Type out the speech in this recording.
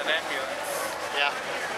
an ambulance. Yeah.